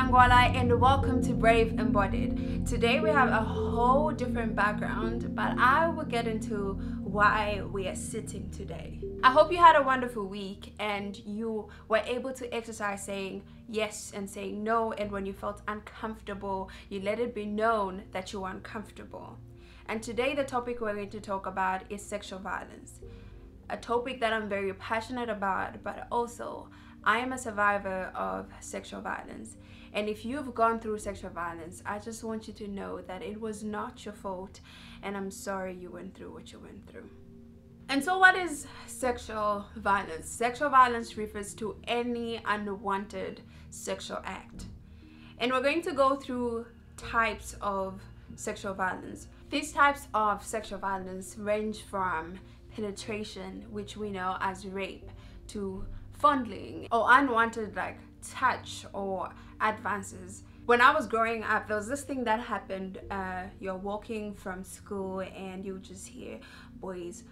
And welcome to Brave Embodied. Today we have a whole different background, but I will get into why we are sitting today. I hope you had a wonderful week and you were able to exercise saying yes and saying no, and when you felt uncomfortable, you let it be known that you were uncomfortable. And today, the topic we're going to talk about is sexual violence, a topic that I'm very passionate about, but also I am a survivor of sexual violence. And if you've gone through sexual violence, I just want you to know that it was not your fault. And I'm sorry you went through what you went through. And so, what is sexual violence? Sexual violence refers to any unwanted sexual act. And we're going to go through types of sexual violence. These types of sexual violence range from penetration, which we know as rape, to fondling or unwanted like touch or advances when I was growing up, there was this thing that happened. Uh, you're walking from school and you just hear boys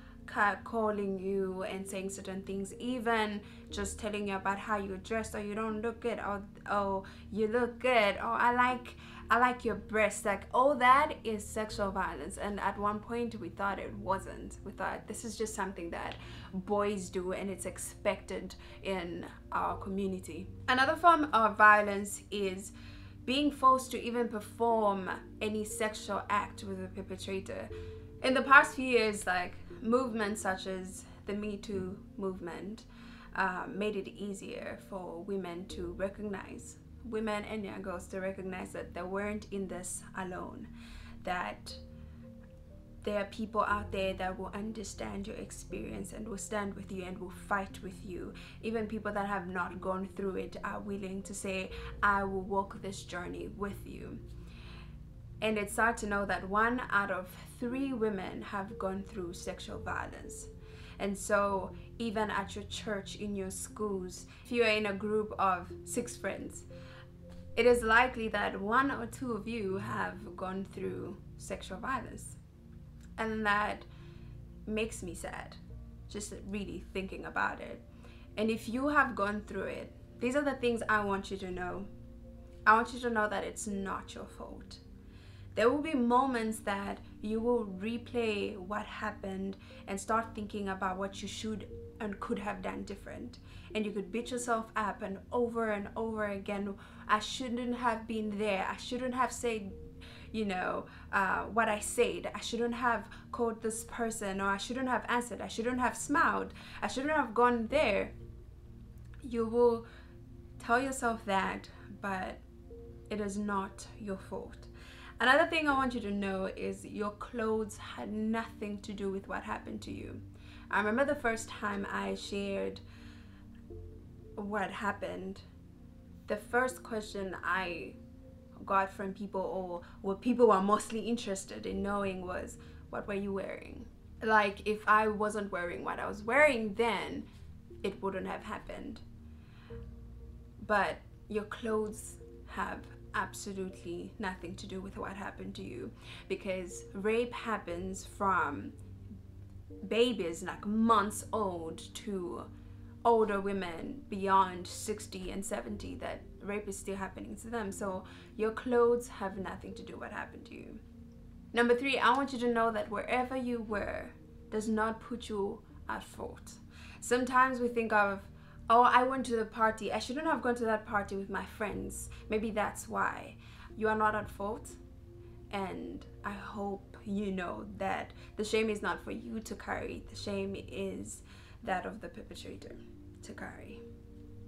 calling you and saying certain things, even just telling you about how you're dressed or you don't look good or oh you look good or I like I like your breasts. Like all that is sexual violence. And at one point we thought it wasn't. We thought this is just something that boys do and it's expected in our community. Another form of violence is being forced to even perform any sexual act with a perpetrator. In the past few years, like movements such as the Me Too movement uh, made it easier for women to recognize women and young girls to recognize that they weren't in this alone, that there are people out there that will understand your experience and will stand with you and will fight with you. Even people that have not gone through it are willing to say, I will walk this journey with you. And it's sad to know that one out of three women have gone through sexual violence. And so, even at your church, in your schools, if you're in a group of six friends, it is likely that one or two of you have gone through sexual violence. And that makes me sad, just really thinking about it. And if you have gone through it, these are the things I want you to know. I want you to know that it's not your fault. There will be moments that you will replay what happened and start thinking about what you should and could have done different. And you could beat yourself up and over and over again. I shouldn't have been there. I shouldn't have said, you know, uh, what I said. I shouldn't have called this person or I shouldn't have answered. I shouldn't have smiled. I shouldn't have gone there. You will tell yourself that, but it is not your fault. Another thing I want you to know is your clothes had nothing to do with what happened to you. I remember the first time I shared what happened. The first question I got from people or what people were mostly interested in knowing was what were you wearing? Like if I wasn't wearing what I was wearing then it wouldn't have happened. But your clothes have absolutely nothing to do with what happened to you because rape happens from babies like months old to older women beyond 60 and 70 that rape is still happening to them. So your clothes have nothing to do with what happened to you. Number three i want you to know that wherever you were does not put you at fault. Sometimes we think of oh i went to the party. I shouldn't have gone to that party with my friends. Maybe that's why. You are not at fault. And i hope you know that the shame is not for you to carry. The shame is that of the perpetrator to carry.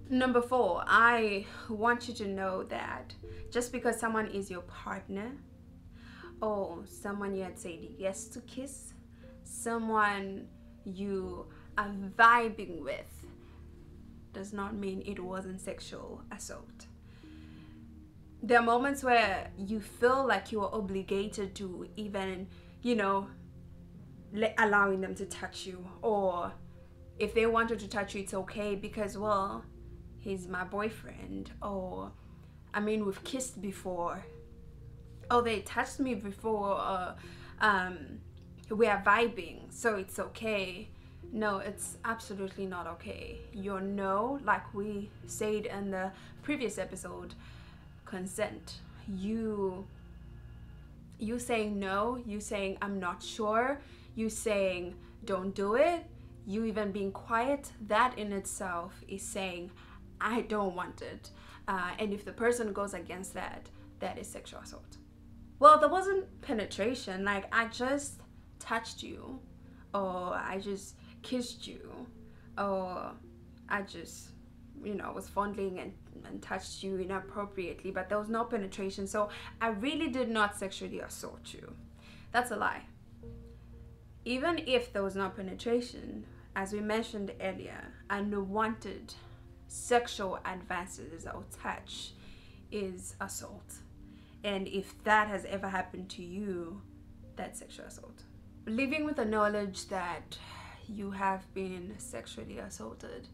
Number four i want you to know that just because someone is your partner or someone you had said yes to kiss someone you are vibing with does not mean it wasn't sexual assault there are moments where you feel like you are obligated to even, you know, allowing them to touch you. Or if they wanted to touch you, it's okay because, well, he's my boyfriend. Or, I mean, we've kissed before. Oh, they touched me before. Or, um, we are vibing, so it's okay. No, it's absolutely not okay. Your no, like we said in the previous episode, consent. You you saying no, you saying I'm not sure, you saying don't do it, you even being quiet, that in itself is saying I don't want it. Uh, and if the person goes against that, that is sexual assault. Well, there wasn't penetration. Like I just touched you, or I just kissed you, or I just, you know, was fondling and, and touched you inappropriately, but there was no penetration. So I really did not sexually assault you. That's a lie. Even if there was no penetration, as we mentioned earlier, unwanted sexual advances or touch is assault. And if that has ever happened to you, that's sexual assault. Living with the knowledge that you have been sexually assaulted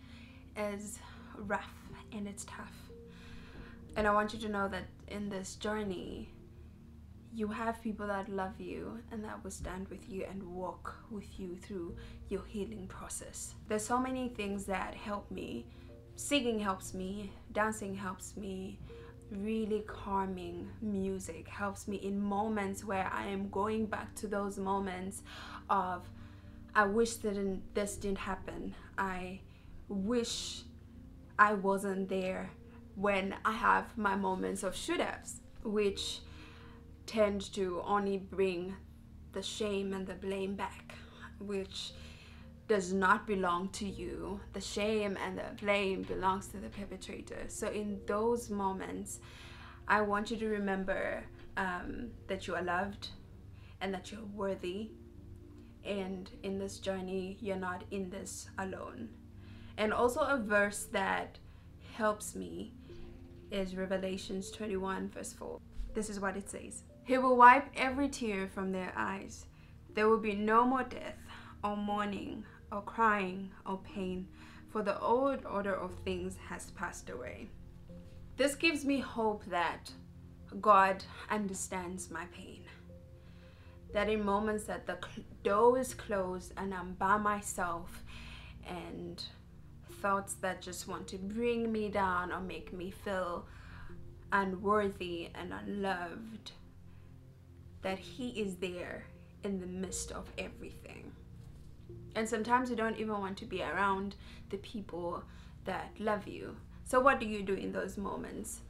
is rough and it's tough. And I want you to know that in this journey, you have people that love you and that will stand with you and walk with you through your healing process. There's so many things that help me. Singing helps me, dancing helps me, really calming music helps me in moments where I am going back to those moments of I wish that this didn't happen. I wish I wasn't there when I have my moments of haves, which tend to only bring the shame and the blame back, which does not belong to you. The shame and the blame belongs to the perpetrator. So in those moments, I want you to remember um, that you are loved and that you're worthy and in this journey you're not in this alone. And also a verse that helps me is revelations 21 verse 4 this is what it says. He will wipe every tear from their eyes. There will be no more death or mourning or crying or pain for the old order of things has passed away. This gives me hope that god understands my pain that in moments that the door is closed and I'm by myself and thoughts that just want to bring me down or make me feel unworthy and unloved, that He is there in the midst of everything. And sometimes you don't even want to be around the people that love you. So, what do you do in those moments?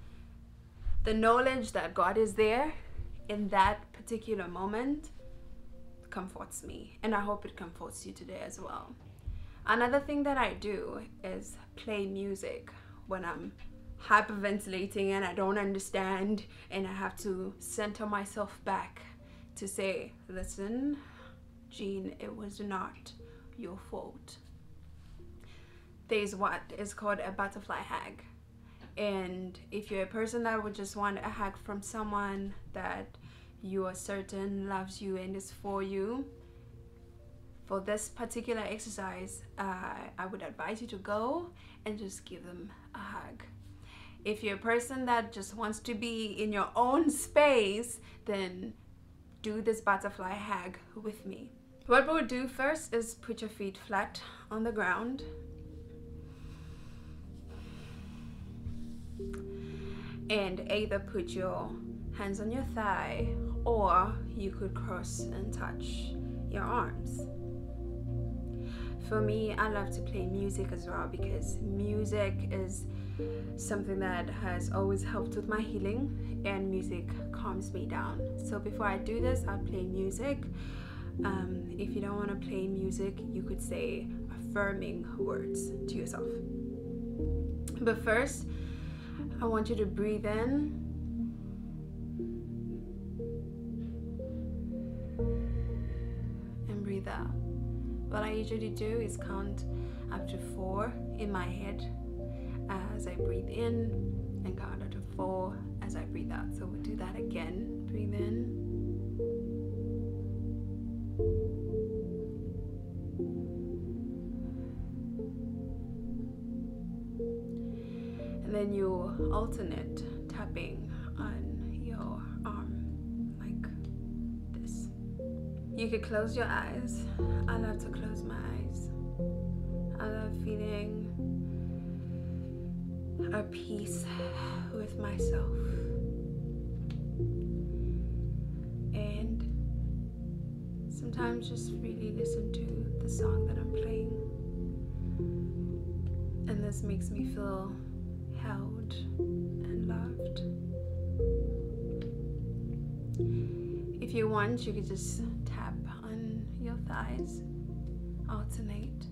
The knowledge that God is there in that particular moment comforts me and I hope it comforts you today as well. Another thing that I do is play music when I'm hyperventilating and I don't understand and I have to center myself back to say, listen, Jean, it was not your fault. There's what is called a butterfly hug. And if you're a person that would just want a hug from someone that you are certain loves you and is for you for this particular exercise uh, i would advise you to go and just give them a hug. If you're a person that just wants to be in your own space then do this butterfly hug with me. What we'll do first is put your feet flat on the ground and either put your hands on your thigh, or you could cross and touch your arms. For me, I love to play music as well because music is something that has always helped with my healing and music calms me down. So before I do this, I play music. Um, if you don't want to play music, you could say affirming words to yourself. But first, I want you to breathe in And breathe out. What I usually do is count up to four in my head as I breathe in and count up to four as I breathe out. So we'll do that again. Breathe in. Then you alternate tapping on your arm like this. You could close your eyes. I love to close my eyes. I love feeling at peace with myself. And sometimes just really listen to the song that I'm playing. And this makes me feel held and loved. If you want, you could just tap on your thighs, alternate,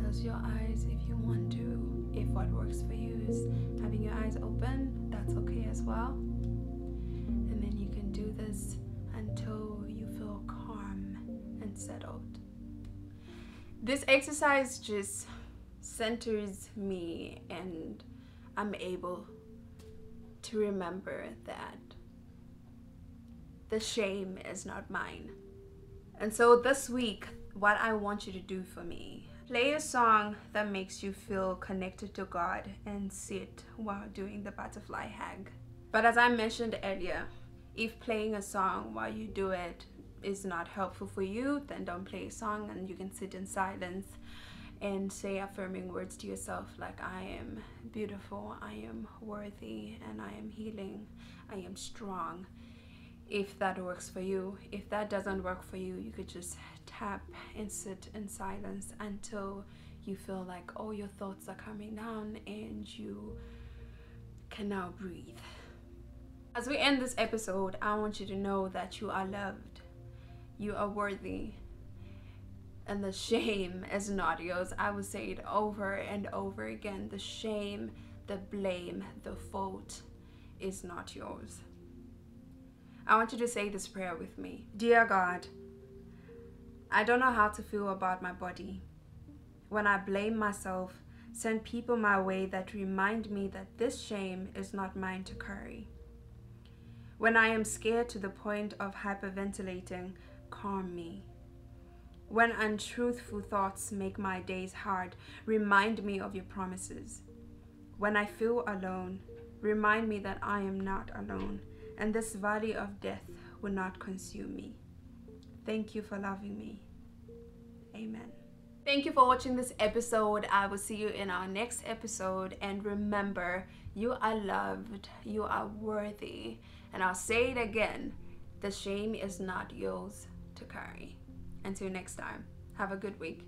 close your eyes if you want to. If what works for you is having your eyes open, that's okay as well. And then you can do this until you feel calm and settled. This exercise just centers me and I'm able to remember that the shame is not mine. And so this week, what I want you to do for me, play a song that makes you feel connected to God and sit while doing the butterfly hug. But as I mentioned earlier, if playing a song while you do it is not helpful for you, then don't play a song and you can sit in silence and say affirming words to yourself like I am beautiful, I am worthy, and I am healing, I am strong. If that works for you, if that doesn't work for you, you could just tap and sit in silence until you feel like all your thoughts are coming down and you can now breathe. As we end this episode, I want you to know that you are loved, you are worthy, and the shame is not yours. I will say it over and over again. The shame, the blame, the fault is not yours. I want you to say this prayer with me. Dear God, I don't know how to feel about my body. When I blame myself, send people my way that remind me that this shame is not mine to carry. When I am scared to the point of hyperventilating, calm me. When untruthful thoughts make my days hard, remind me of your promises. When I feel alone, remind me that I am not alone and this valley of death will not consume me. Thank you for loving me. Amen. Thank you for watching this episode. I will see you in our next episode. And remember, you are loved, you are worthy. And I'll say it again the shame is not yours to carry. Until next time, have a good week.